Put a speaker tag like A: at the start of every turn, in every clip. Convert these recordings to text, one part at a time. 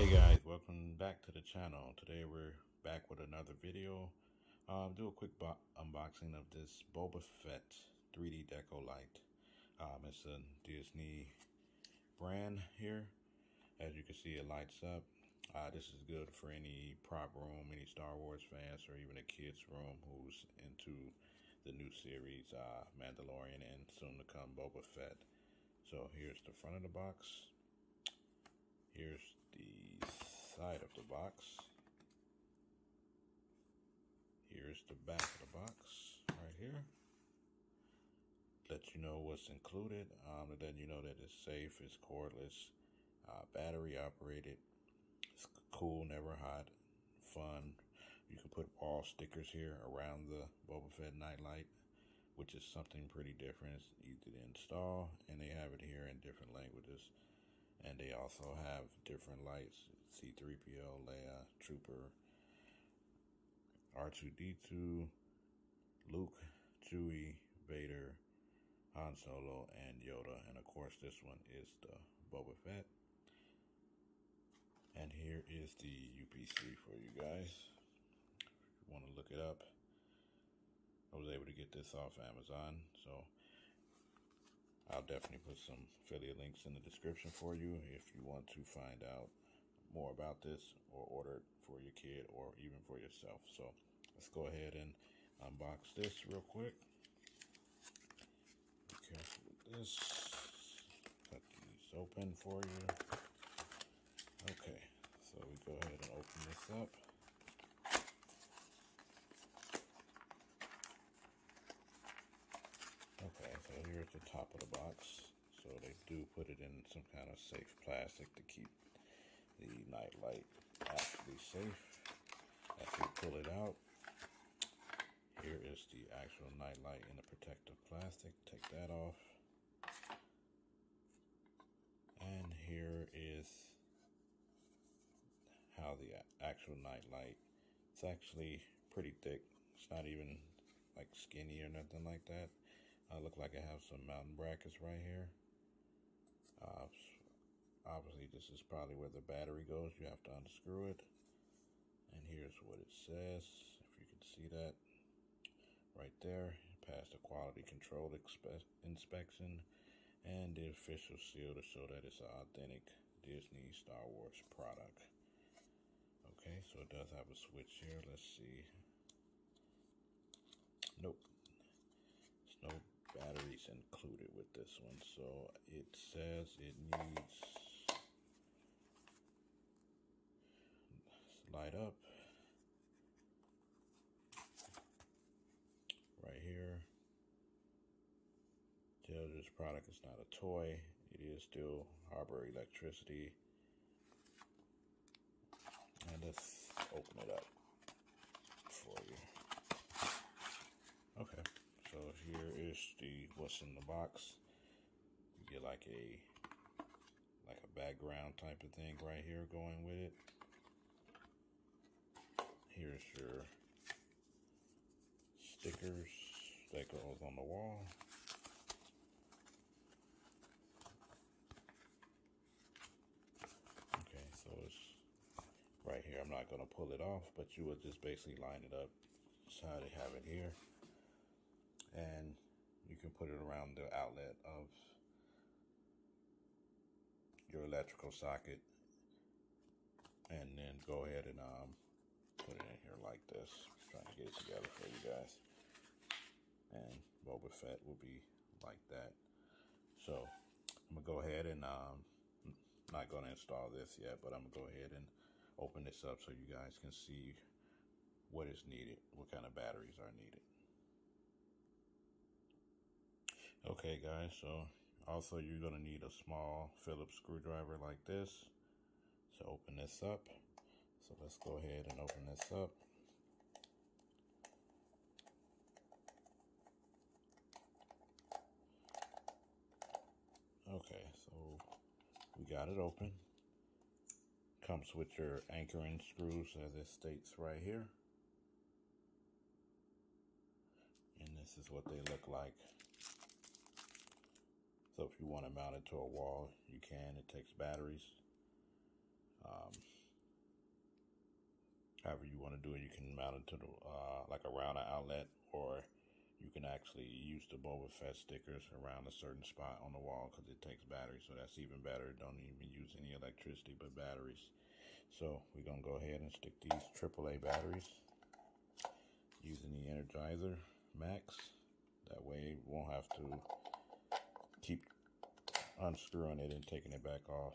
A: Hey guys, welcome back to the channel. Today we're back with another video. Uh, do a quick unboxing of this Boba Fett 3D Deco Light. Um, it's a Disney brand here. As you can see, it lights up. Uh, this is good for any prop room, any Star Wars fans, or even a kid's room who's into the new series, uh, Mandalorian, and soon to come Boba Fett. So here's the front of the box. Here's the side of the box. Here's the back of the box right here. Let you know what's included. Um, then you know that it's safe, it's cordless, uh, battery operated. It's cool, never hot, fun. You can put all stickers here around the Boba Fett nightlight, which is something pretty different. It's easy to install, and they have it here in different languages. And they also have different lights C3PO, Leia, Trooper, R2D2, Luke, Chewie, Vader, Han Solo, and Yoda. And of course, this one is the Boba Fett. And here is the UPC for you guys. If you want to look it up, I was able to get this off Amazon. So I'll definitely put some affiliate links in the description for you if you want to find out more about this or order it for your kid or even for yourself. So let's go ahead and unbox this real quick. Be careful with this. Cut these open for you. Okay, so we go ahead and open this up. Okay, so here's the top of the box. So they do put it in some kind of safe plastic to keep the night light actually safe. As we pull it out, here is the actual night light in the protective plastic. Take that off. And here is how the actual night light, it's actually pretty thick. It's not even like skinny or nothing like that. I look like I have some mountain brackets right here. Uh, obviously, this is probably where the battery goes. You have to unscrew it. And here's what it says, if you can see that right there. Passed the quality control inspection and the official seal to show that it's an authentic Disney Star Wars product. Okay, so it does have a switch here. Let's see. Nope. There's no batteries included with this one. So it says it needs light up right here. Tell this product is not a toy. It is still harbor electricity. And let's open it up for you. Okay. So here is the what's in the box. You get like a like a background type of thing right here going with it. Here's your stickers that goes on the wall. Okay, so it's right here. I'm not going to pull it off, but you would just basically line it up. That's how they have it here and you can put it around the outlet of your electrical socket and then go ahead and um, put it in here like this. Trying to get it together for you guys. And Boba Fett will be like that. So I'm gonna go ahead and um, not gonna install this yet but I'm gonna go ahead and open this up so you guys can see what is needed what kind of batteries are needed Okay guys, so also you're going to need a small Phillips screwdriver like this to open this up. So let's go ahead and open this up. Okay, so we got it open. Comes with your anchoring screws as it states right here. And this is what they look like. So if you want to mount it to a wall, you can. It takes batteries. Um, however you want to do it, you can mount it to the uh, like around an outlet, or you can actually use the Boba Fett stickers around a certain spot on the wall because it takes batteries. So that's even better. Don't even use any electricity but batteries. So we're gonna go ahead and stick these AAA batteries using the Energizer Max. That way, we won't have to unscrewing it and taking it back off.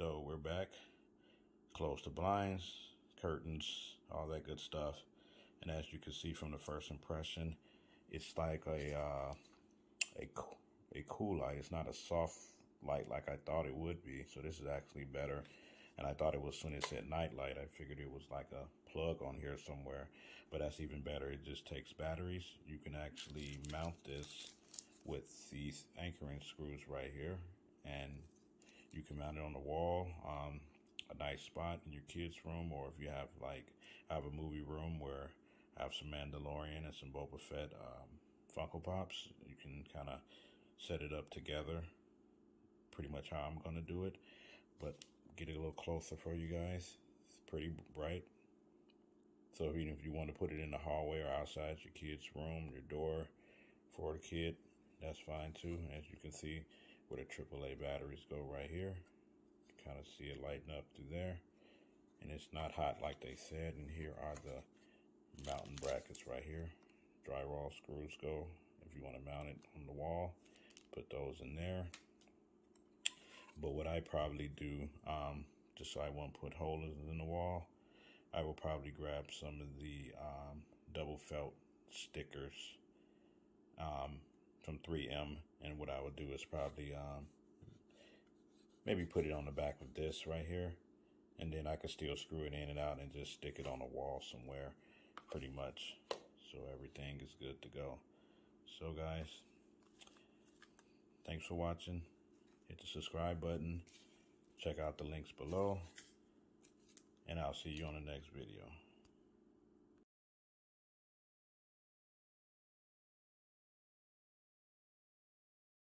A: So we're back. Close the blinds, curtains, all that good stuff. And as you can see from the first impression, it's like a uh, a a cool light. It's not a soft light like I thought it would be. So this is actually better. And I thought it was when it said night light. I figured it was like a plug on here somewhere, but that's even better. It just takes batteries. You can actually mount this with these anchoring screws right here, and you can mount it on the wall, um, a nice spot in your kids' room, or if you have like have a movie room where I have some Mandalorian and some Boba Fett um, Funko Pops, you can kind of set it up together. Pretty much how I'm gonna do it, but get it a little closer for you guys. It's pretty bright. So even if you want to put it in the hallway or outside your kid's room, your door for the kid, that's fine too. As you can see, where the AAA batteries go right here. Kind of see it lighting up through there. And it's not hot like they said. And here are the mounting brackets right here. Drywall screws go. If you want to mount it on the wall, put those in there. But what I probably do, um, just so I won't put holes in the wall, I will probably grab some of the um, double felt stickers um, from 3M. And what I would do is probably um, maybe put it on the back of this right here. And then I could still screw it in and out and just stick it on a wall somewhere pretty much. So everything is good to go. So guys, thanks for watching. Hit the subscribe button. Check out the links below. And I'll see you on the next video.